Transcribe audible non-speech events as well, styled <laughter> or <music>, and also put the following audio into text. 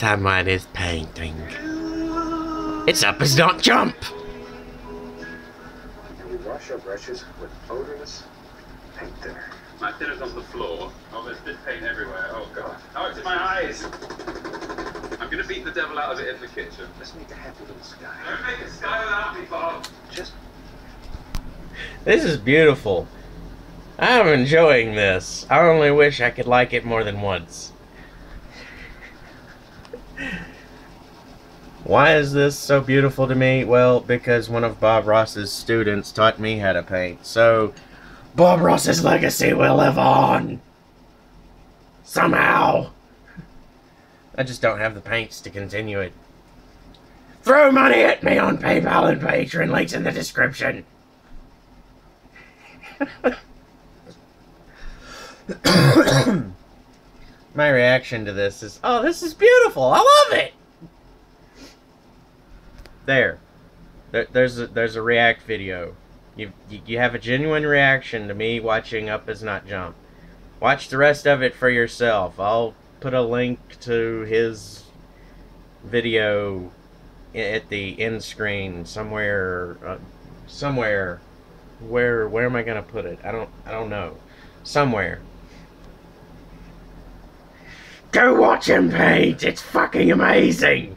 someone is painting. It's Up Is Not Jump! And we wash our brushes with odorless paint thinner. My thinner's on the floor. Oh, there's bit paint everywhere. Oh, God. Oh, it's in my eyes. I'm going to beat the devil out of it in the kitchen. Let's make a happy little sky. Don't make a sky without me, Bob. Just This is beautiful. I'm enjoying this. I only wish I could like it more than once. Why is this so beautiful to me? Well, because one of Bob Ross's students taught me how to paint. So, Bob Ross's legacy will live on. Somehow. I just don't have the paints to continue it. Throw money at me on PayPal and Patreon. Links in the description. <coughs> My reaction to this is, oh, this is beautiful. I love it. There, there there's a, there's a react video. You, you have a genuine reaction to me watching Up Is Not Jump. Watch the rest of it for yourself. I'll put a link to his video at the end screen somewhere uh, somewhere where where am I gonna put it? I don't I don't know. Somewhere. Go watch him paint. It's fucking amazing.